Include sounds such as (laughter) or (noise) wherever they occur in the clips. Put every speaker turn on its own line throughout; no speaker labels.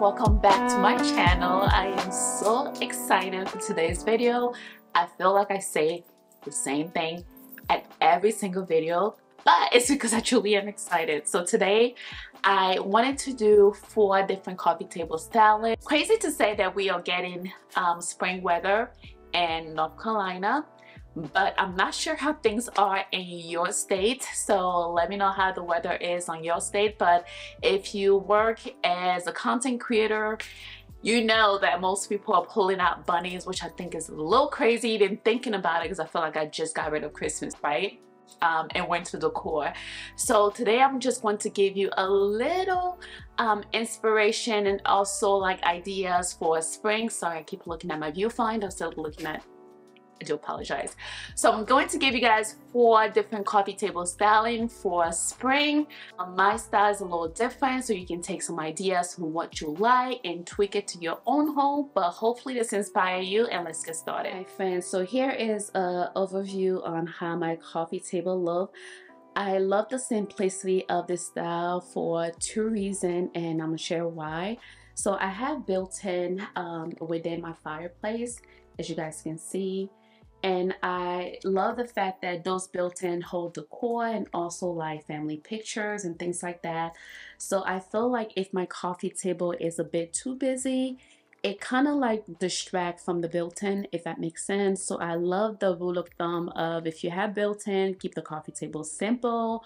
welcome back to my channel. I am so excited for today's video. I feel like i say the same thing at every single video but it's because i truly am excited. So today i wanted to do four different coffee table styling crazy to say that we are getting um, spring weather in north carolina but I'm not sure how things are in your state so let me know how the weather is on your state. But if you work as a content creator you know that most people are pulling out bunnies which I think is a little crazy even thinking about it because I feel like I just got rid of Christmas right? Um, and went to decor so today I'm just going to give you a little um, inspiration and also like ideas for spring. Sorry I keep looking at my viewfinder I'm still looking at I do apologize. So I'm going to give you guys four different coffee table styling for spring. Um, my style is a little different so you can take some ideas from what you like and tweak it to your own home but hopefully this inspire you and let's get started. Hi friends, so here is an overview on how my coffee table look. I love the simplicity of this style for two reasons and I'm gonna share why. So I have built-in um, within my fireplace as you guys can see and I love the fact that those built-in hold decor and also like family pictures and things like that. So I feel like if my coffee table is a bit too busy, it kind of like distract from the built-in if that makes sense so i love the rule of thumb of if you have built-in keep the coffee table simple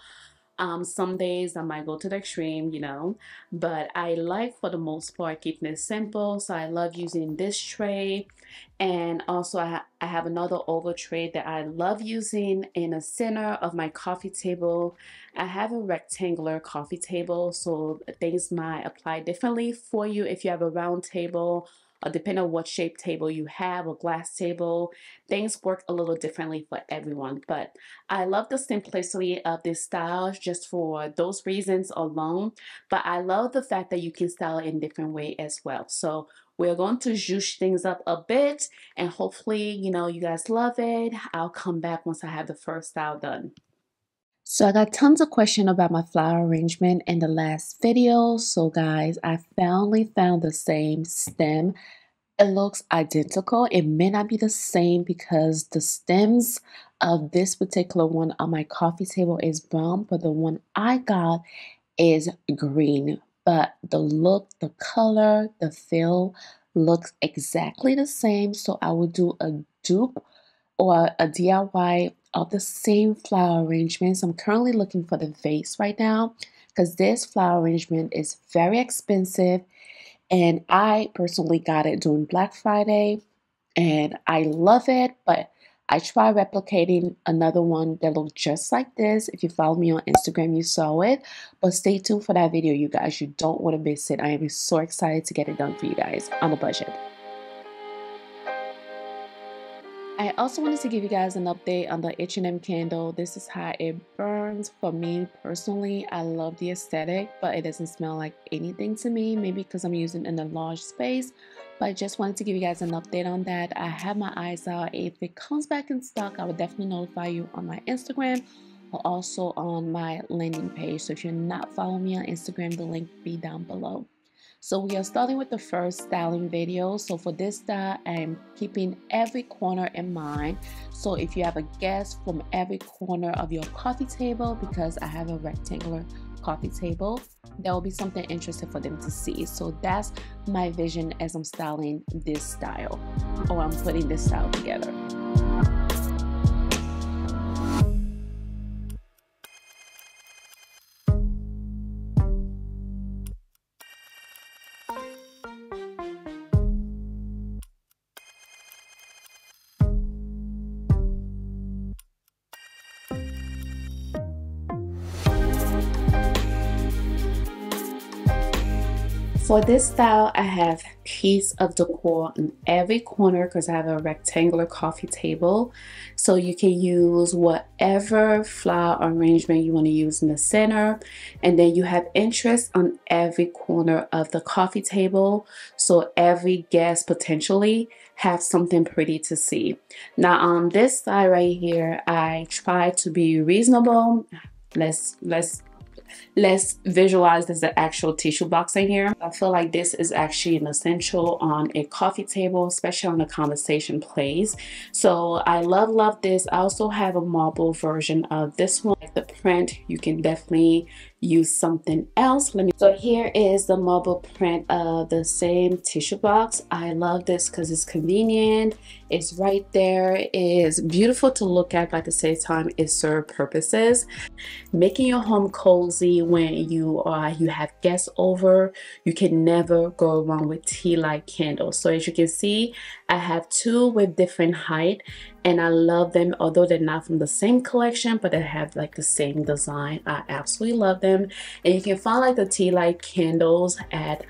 um, some days I might go to the extreme, you know, but I like for the most part keeping it simple. So I love using this tray. And also I, ha I have another oval tray that I love using in the center of my coffee table. I have a rectangular coffee table, so things might apply differently for you if you have a round table uh, depending on what shape table you have or glass table things work a little differently for everyone but I love the simplicity of this style just for those reasons alone but I love the fact that you can style it in different way as well. So we're going to zhoosh things up a bit and hopefully you know you guys love it. I'll come back once I have the first style done so I got tons of questions about my flower arrangement in the last video. So guys, I finally found the same stem. It looks identical. It may not be the same because the stems of this particular one on my coffee table is brown, but the one I got is green. But the look, the color, the feel looks exactly the same. So I will do a dupe or a DIY of the same flower arrangements. I'm currently looking for the vase right now because this flower arrangement is very expensive and I personally got it during Black Friday and I love it but I tried replicating another one that looked just like this. If you follow me on Instagram, you saw it. But stay tuned for that video, you guys. You don't want to miss it. I am so excited to get it done for you guys on a budget. I also wanted to give you guys an update on the H&M candle. This is how it burns for me personally. I love the aesthetic, but it doesn't smell like anything to me. Maybe because I'm using in a large space. But I just wanted to give you guys an update on that. I have my eyes out. If it comes back in stock, I will definitely notify you on my Instagram or also on my landing page. So if you're not following me on Instagram, the link will be down below. So we are starting with the first styling video. So for this style, I'm keeping every corner in mind. So if you have a guest from every corner of your coffee table, because I have a rectangular coffee table, there will be something interesting for them to see. So that's my vision as I'm styling this style or I'm putting this style together. For this style, I have piece of decor in every corner because I have a rectangular coffee table. So you can use whatever flower arrangement you want to use in the center. And then you have interest on every corner of the coffee table. So every guest potentially have something pretty to see. Now on this side right here, I try to be reasonable. Let's, let's let's visualize there's an actual tissue box in here. I feel like this is actually an essential on a coffee table, especially on a conversation place. So I love, love this. I also have a marble version of this one. Like The print, you can definitely use something else. Let me, so here is the marble print of the same tissue box. I love this because it's convenient. It's right there. It is beautiful to look at, but at the same time, it serves purposes. Making your home cozy when you are, you have guests over, you can never go wrong with tea light candles. So as you can see, I have two with different height and I love them although they're not from the same collection but they have like the same design. I absolutely love them. And you can find like the tea light candles at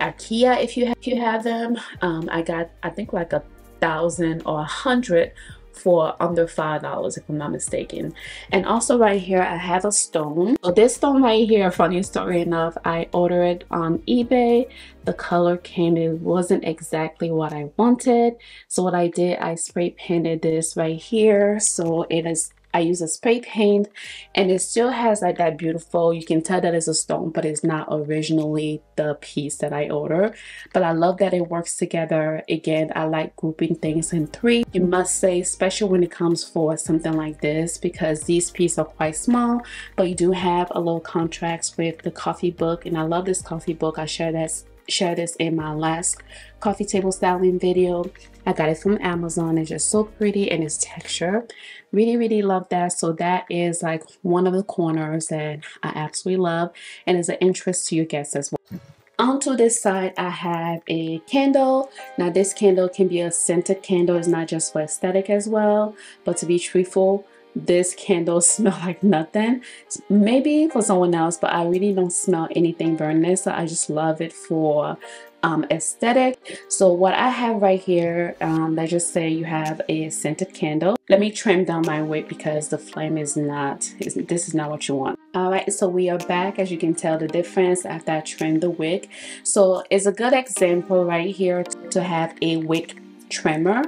Ikea if you have, if you have them. Um, I got I think like a thousand or a hundred for under five dollars if I'm not mistaken. And also right here I have a stone. So this stone right here funny story enough I ordered it on eBay. The color came it wasn't exactly what I wanted. So what I did I spray painted this right here. So it is I use a spray paint and it still has like that beautiful, you can tell that it's a stone, but it's not originally the piece that I order. But I love that it works together. Again, I like grouping things in three. You must say, especially when it comes for something like this, because these pieces are quite small, but you do have a little contrast with the coffee book. And I love this coffee book. I share that share this in my last coffee table styling video. I got it from Amazon. It's just so pretty and its texture. Really, really love that. So that is like one of the corners that I absolutely love and is an interest to your guests as well. Onto this side, I have a candle. Now this candle can be a scented candle. It's not just for aesthetic as well, but to be truthful, this candle (laughs) smell like nothing maybe for someone else but I really don't smell anything burning so I just love it for um, aesthetic. So what I have right here um, let's just say you have a scented candle. Let me trim down my wick because the flame is not this is not what you want. All right so we are back as you can tell the difference after I trimmed the wick. So it's a good example right here to have a wick trimmer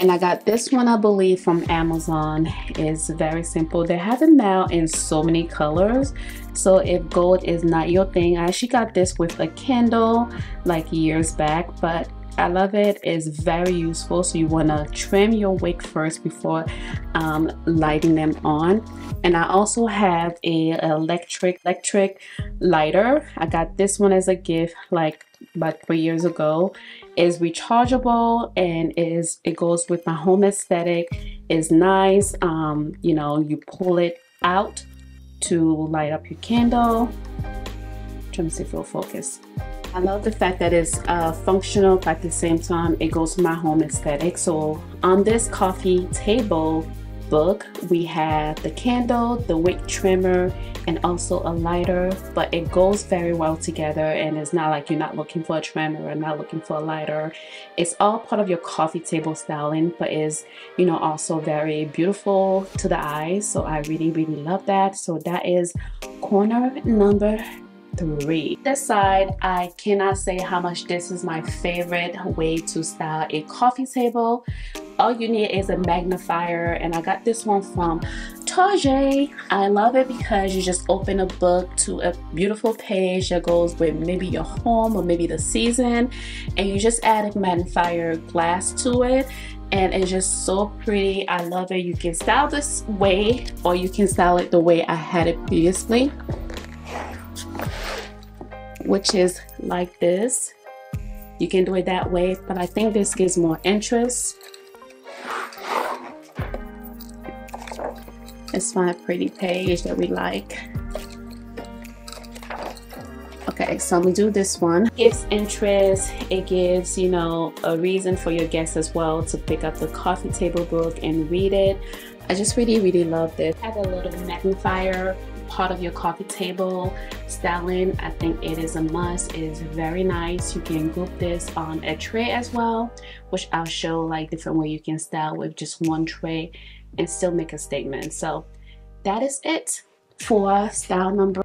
and I got this one I believe from Amazon it's very simple they have them now in so many colors so if gold is not your thing I actually got this with a candle like years back but I love it. It's very useful. So you want to trim your wick first before um, lighting them on. And I also have a electric electric lighter. I got this one as a gift like about three years ago. Is rechargeable and is it goes with my home aesthetic. Is nice. Um, you know, you pull it out to light up your candle. Trying to see if it'll focus. I love the fact that it's uh, functional, but at the same time, it goes with my home aesthetic. So on this coffee table book, we have the candle, the wick trimmer, and also a lighter, but it goes very well together and it's not like you're not looking for a trimmer or not looking for a lighter. It's all part of your coffee table styling, but is, you know, also very beautiful to the eyes. So I really, really love that. So that is corner number three. This side, I cannot say how much this is my favorite way to style a coffee table. All you need is a magnifier and I got this one from Target. I love it because you just open a book to a beautiful page that goes with maybe your home or maybe the season and you just add a magnifier glass to it and it's just so pretty. I love it. You can style this way or you can style it the way I had it previously which is like this. You can do it that way, but I think this gives more interest. Let's find a pretty page that we like. Okay, so I'm gonna do this one. It gives interest, it gives, you know, a reason for your guests as well to pick up the coffee table book and read it. I just really, really love this. Have a little magnifier part of your coffee table styling i think it is a must it is very nice you can group this on a tray as well which i'll show like different way you can style with just one tray and still make a statement. So that is it for style number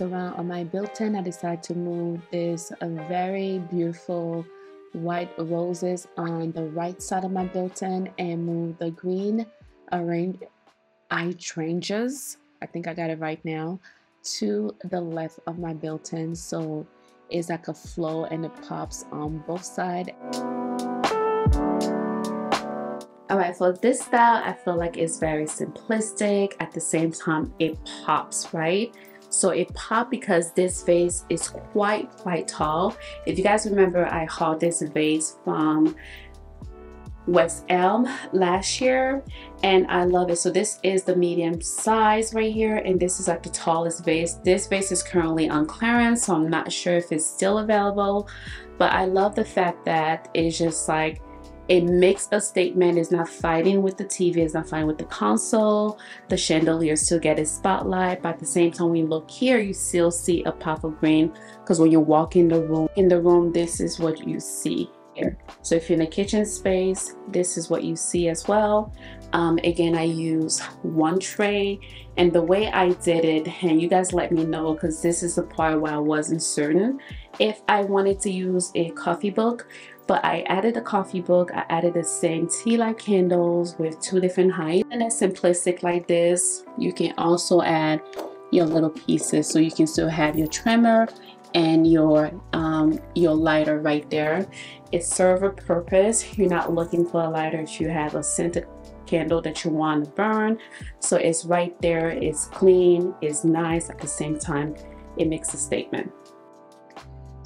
around on my built-in. I decided to move this a very beautiful white roses on the right side of my built-in and move the green arrange hydrangeas I think I got it right now to the left of my built-in so it's like a flow and it pops on both sides Alright, for this style, I feel like it's very simplistic. At the same time, it pops, right? So it popped because this vase is quite, quite tall. If you guys remember, I hauled this vase from West Elm last year and I love it. So this is the medium size right here and this is like the tallest vase. This vase is currently on clearance so I'm not sure if it's still available but I love the fact that it's just like it makes a statement. It's not fighting with the TV. It's not fighting with the console. The chandelier still get its spotlight. But at the same time, when you look here, you still see a pop of green because when you walk in the room, in the room, this is what you see here. So if you're in a kitchen space, this is what you see as well. Um, again, I use one tray and the way I did it, and you guys let me know because this is the part where I wasn't certain if I wanted to use a coffee book but I added a coffee book. I added the same tea light candles with two different heights. And it's simplistic like this. You can also add your little pieces so you can still have your trimmer and your um, your lighter right there. It serves a purpose. You're not looking for a lighter if you have a scented candle that you want to burn. So it's right there. It's clean. It's nice. At the same time, it makes a statement.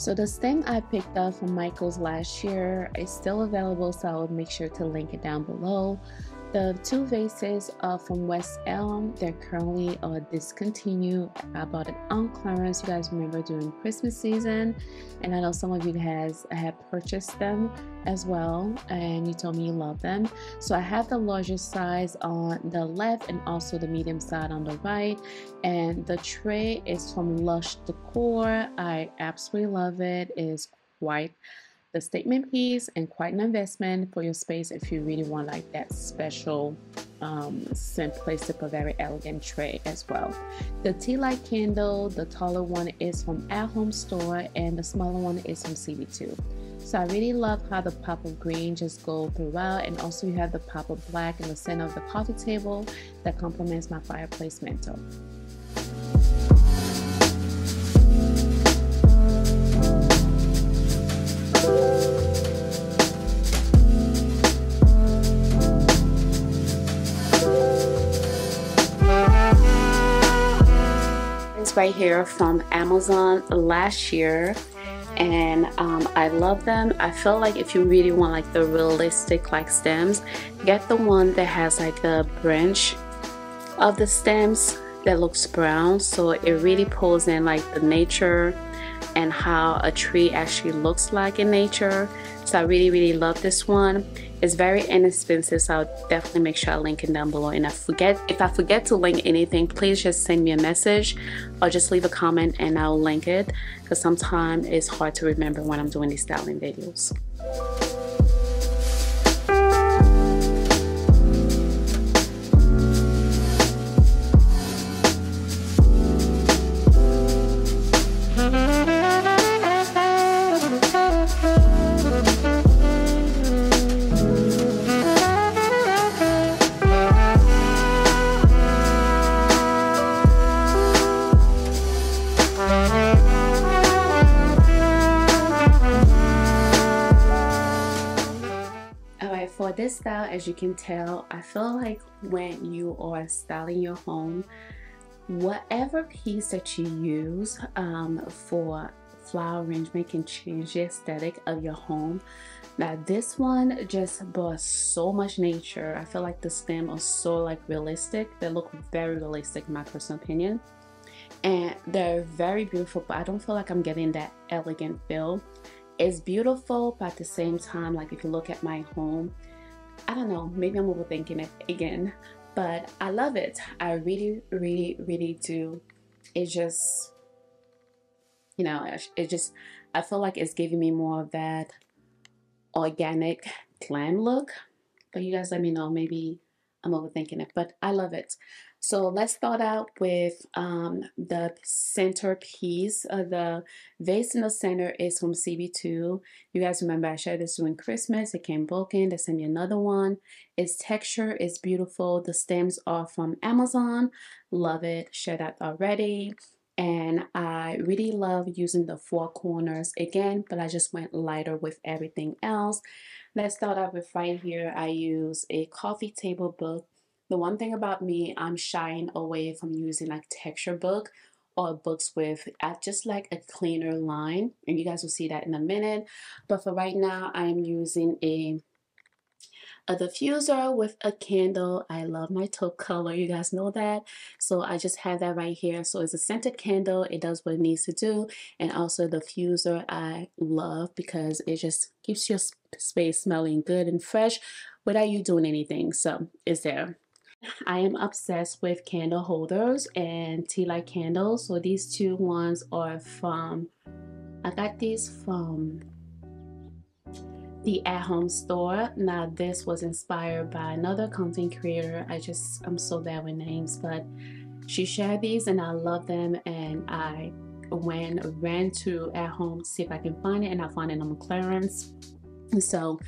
So the stem I picked up from Michael's last year is still available so I will make sure to link it down below. The two vases are from West Elm. They're currently uh, discontinued. I bought it on clearance. You guys remember during Christmas season. And I know some of you has have purchased them as well. And you told me you love them. So I have the larger size on the left and also the medium side on the right. And the tray is from Lush Decor. I absolutely love it. It is quite the statement piece and quite an investment for your space if you really want like that special um, simplistic but very elegant tray as well. The tea light candle, the taller one is from At Home Store and the smaller one is from CB2. So I really love how the pop of green just go throughout and also you have the pop of black in the center of the coffee table that complements my fireplace mantle. Right here from Amazon last year and um, I love them. I feel like if you really want like the realistic like stems, get the one that has like the branch of the stems that looks brown so it really pulls in like the nature and how a tree actually looks like in nature so I really really love this one it's very inexpensive so I'll definitely make sure I link it down below. And I forget if I forget to link anything please just send me a message or just leave a comment and I'll link it because sometimes it's hard to remember when I'm doing these styling videos as you can tell, I feel like when you are styling your home, whatever piece that you use um, for flower arrangement can change the aesthetic of your home. Now this one just brought so much nature. I feel like the stem are so like realistic. They look very realistic in my personal opinion. And they're very beautiful, but I don't feel like I'm getting that elegant feel. It's beautiful, but at the same time, like if you look at my home, I don't know, maybe I'm overthinking it again, but I love it. I really, really, really do. It just, you know, it just, I feel like it's giving me more of that organic glam look. But you guys let me know, maybe I'm overthinking it, but I love it. So let's start out with um, the centerpiece. Uh, the vase in the center is from CB2. You guys remember I shared this during Christmas. It came broken. They sent me another one. Its texture is beautiful. The stems are from Amazon. Love it. Shared that already. And I really love using the four corners again, but I just went lighter with everything else. Let's start out with right here. I use a coffee table book the one thing about me, I'm shying away from using like texture book or books with I just like a cleaner line and you guys will see that in a minute but for right now I'm using a a diffuser with a candle. I love my taupe color you guys know that so I just have that right here so it's a scented candle it does what it needs to do and also the diffuser I love because it just keeps your space smelling good and fresh without you doing anything so it's there I am obsessed with candle holders and tea light candles. So these two ones are from, I got these from the at-home store. Now this was inspired by another content creator. I just, I'm so bad with names, but she shared these and I love them and I went ran to at home to see if I can find it and I found it on clearance. So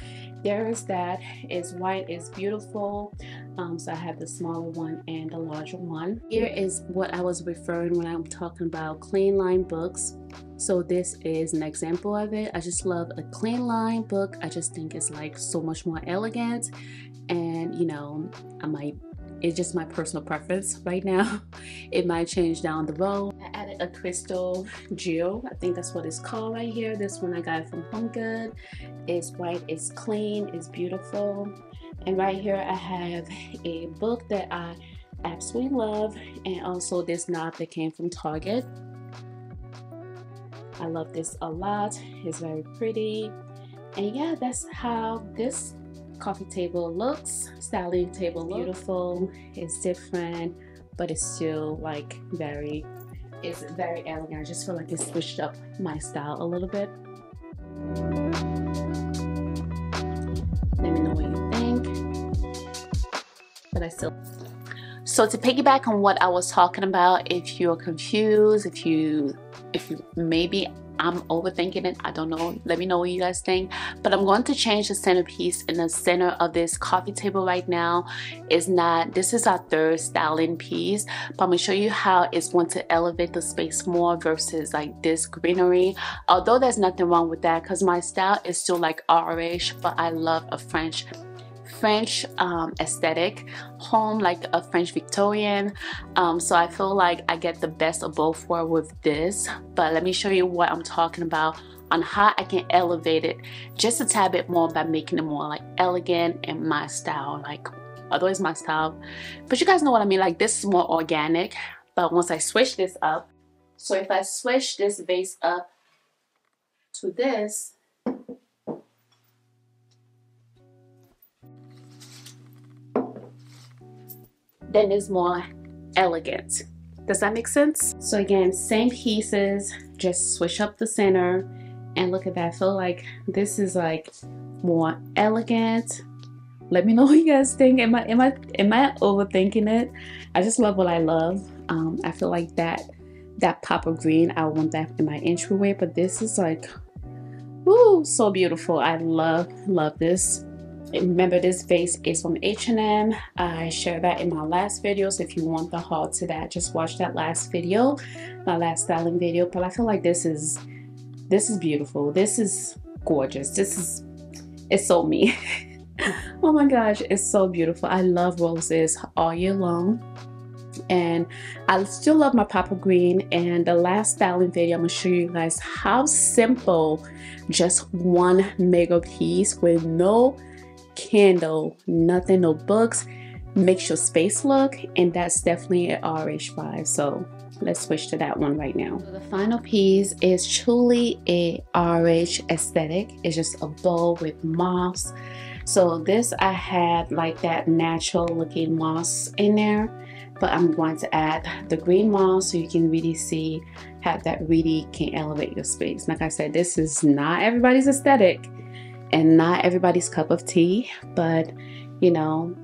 there is that. It's white, it's beautiful. Um, so I have the smaller one and the larger one. Here is what I was referring when I'm talking about clean line books. So this is an example of it. I just love a clean line book. I just think it's like so much more elegant and you know, I might it's just my personal preference right now. (laughs) It might change down the road. I added a crystal jewel. I think that's what it's called right here. This one I got from Home. It's white, it's clean, it's beautiful. And right here I have a book that I absolutely love and also this knob that came from Target. I love this a lot. It's very pretty. And yeah, that's how this coffee table looks. Styling table looks. beautiful. It's different, but it's still like very, it's very elegant. I just feel like it switched up my style a little bit. Let me know what you think. But I still so to piggyback on what I was talking about, if you're confused, if you if you maybe I'm overthinking it. I don't know. Let me know what you guys think. But I'm going to change the centerpiece in the center of this coffee table right now. Is not, this is our third styling piece. But I'm going to show you how it's going to elevate the space more versus like this greenery. Although there's nothing wrong with that because my style is still like Irish. But I love a French French um, aesthetic home like a French Victorian. Um, so I feel like I get the best of both worlds with this but let me show you what I'm talking about on how I can elevate it just a tad bit more by making it more like elegant and my style like it's my style but you guys know what I mean like this is more organic. But once I switch this up so if I switch this vase up to this then it's more elegant. Does that make sense? So again, same pieces, just switch up the center and look at that. Feel like this is like more elegant. Let me (laughs) know what you guys think. Am I am I am I overthinking it? I just love what I love. Um, I feel like that that pop of green, I want that in my entryway, but this is like, woo, so beautiful. I love, love this. Remember this vase is from H&M. I shared that in my last video. So if you want the haul to that, just watch that last video, my last styling video. But I feel like this is, this is beautiful. This is gorgeous. This is, it's so me. (laughs) oh my gosh, it's so beautiful. I love roses all year long and I still love my papa green and the last styling video I'm gonna show you guys how simple just one mega piece with no candle, nothing, no books. Makes your space look, and that's definitely an RH5. So let's switch to that one right now. So the final piece is truly a RH aesthetic. It's just a bowl with moss. So this I had like that natural looking moss in there, but I'm going to add the green moss so you can really see how that really can elevate your space. Like I said, this is not everybody's aesthetic and not everybody's cup of tea, but you know,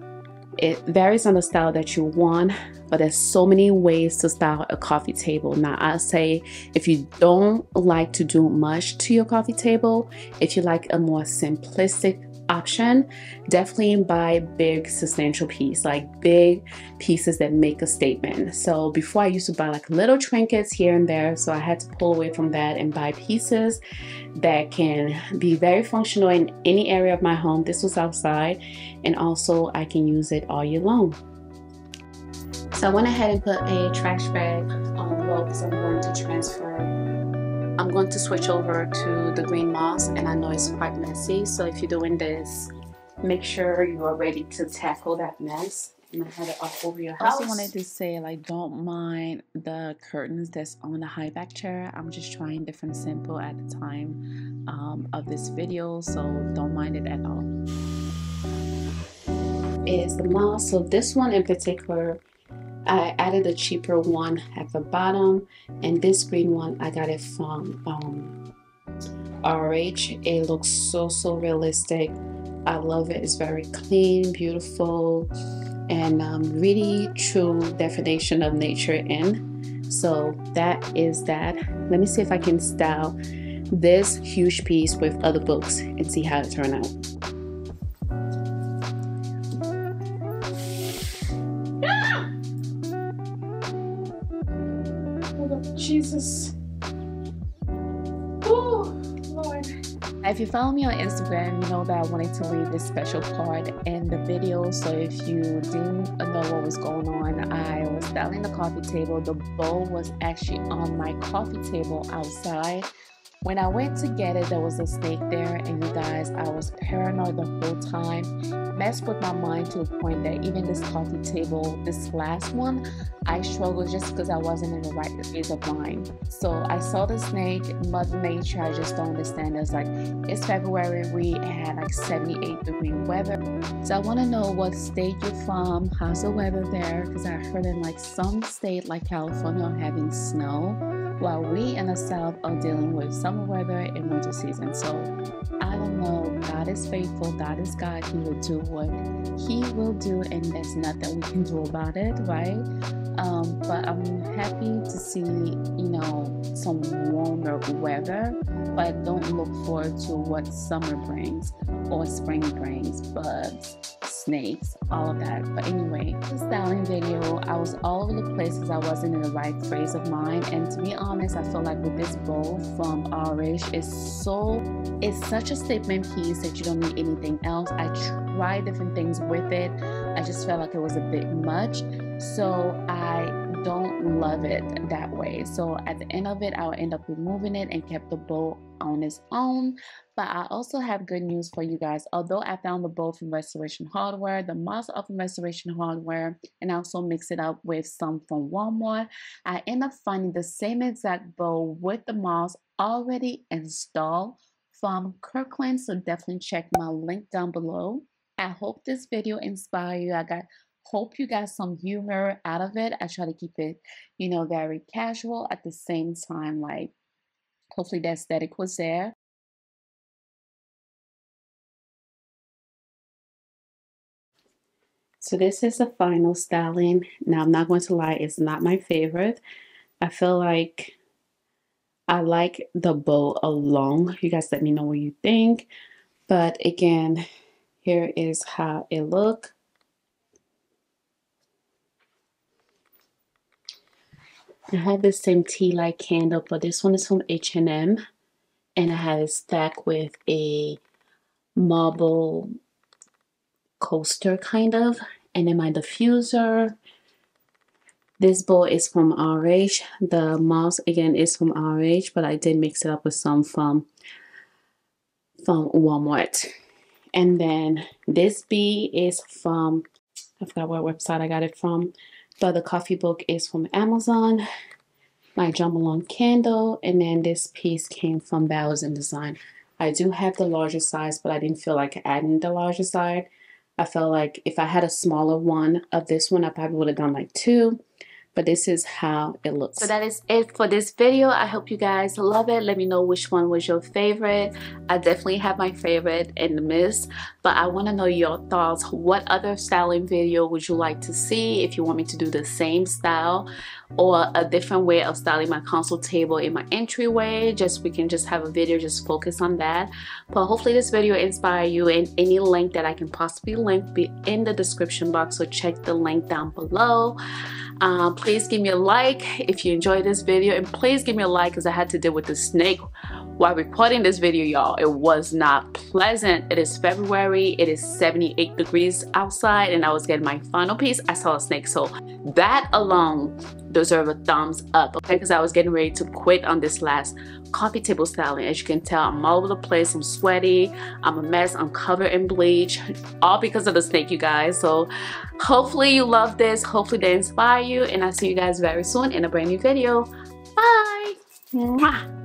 it varies on the style that you want, but there's so many ways to style a coffee table. Now, I say if you don't like to do much to your coffee table, if you like a more simplistic option, definitely buy big substantial piece, like big pieces that make a statement. So before I used to buy like little trinkets here and there, so I had to pull away from that and buy pieces that can be very functional in any area of my home. This was outside and also I can use it all year long. So I went ahead and put a trash bag on the road because I'm going to transfer I'm going to switch over to the green moss and I know it's quite messy so if you're doing this make sure you are ready to tackle that mess and I had it all over your house.
I also wanted to say like don't mind the curtains that's on the high back chair I'm just trying different sample at the time um, of this video so don't mind it at all.
Is the moss so this one in particular I added a cheaper one at the bottom and this green one I got it from um, RH. It looks so so realistic. I love it. It's very clean, beautiful, and um, really true definition of nature in. So that is that. Let me see if I can style this huge piece with other books and see how it turn out.
You follow me on Instagram, you know that I wanted to leave this special part in the video. So if you didn't know what was going on, I was styling the coffee table. The bowl was actually on my coffee table outside when I went to get it, there was a snake there, and you guys, I was paranoid the whole time. Messed with my mind to the point that even this coffee table, this last one, I struggled just because I wasn't in the right state of mind. So I saw the snake, Mother Nature, I just don't understand. It's like, it's February, we had like 78 degree weather. So I want to know what state you're from, how's the weather there, because I heard in like some state like California having snow while we in the south are dealing with summer weather and winter season. So I don't know. God is faithful. God is God. He will do what He will do, and there's nothing we can do about it, right? Um, but I'm happy to see, you know, some warmer weather, but don't look forward to what summer brings or spring brings bugs, snakes, all of that. But anyway, styling video, I was all over the places I wasn't in the right phrase of mind. And to be honest, I feel like with this bowl from RH, it's so, it's such a statement piece that you don't need anything else. I tried different things with it. I just felt like it was a bit much. So I don't love it that way. So at the end of it, I'll end up removing it and kept the bowl on its own. But I also have good news for you guys. Although I found the bowl from Restoration Hardware, the moss from Restoration Hardware, and also mix it up with some from Walmart, I end up finding the same exact bowl with the moss already installed from Kirkland. So definitely check my link down below. I hope this video inspired you. I got hope you got some humor out of it. I try to keep it, you know, very casual at the same time, like hopefully the aesthetic was there.
So this is the final styling. Now I'm not going to lie, it's not my favorite. I feel like I like the bow along. You guys let me know what you think. But again, here is how it look. I have the same tea light candle, but this one is from H&M. And I have it stacked with a marble coaster kind of. And then my diffuser. This bowl is from RH. The mouse again is from RH, but I did mix it up with some from, from Walmart. And then this bee is from, I forgot what website I got it from. But the coffee book is from Amazon. My Jo Malone candle. And then this piece came from Bowers and Design. I do have the larger size, but I didn't feel like adding the larger size. I felt like if I had a smaller one of this one, I probably would have done like two.
But this is how it looks.
So that is it for this video. I hope you guys love it. Let me know which one was your favorite. I definitely have my favorite in the mist but i want to know your thoughts. What other styling video would you like to see if you want me to do the same style or a different way of styling my console table in my entryway? Just we can just have a video just focus on that. But hopefully this video inspire you and any link that I can possibly link be in the description box so check the link down below uh, please give me a like if you enjoyed this video and please give me a like because I had to deal with the snake while recording this video y'all. It was not pleasant. It is February. It is 78 degrees outside and I was getting my final piece. I saw a snake. So that alone deserve a thumbs up okay? Because I was getting ready to quit on this last coffee table styling as you can tell. I'm all over the place. I'm sweaty. I'm a mess. I'm covered in bleach. All because of the snake you guys. So hopefully you love this. Hopefully they inspire you. And I'll see you guys very soon in a brand new video. Bye. Mwah.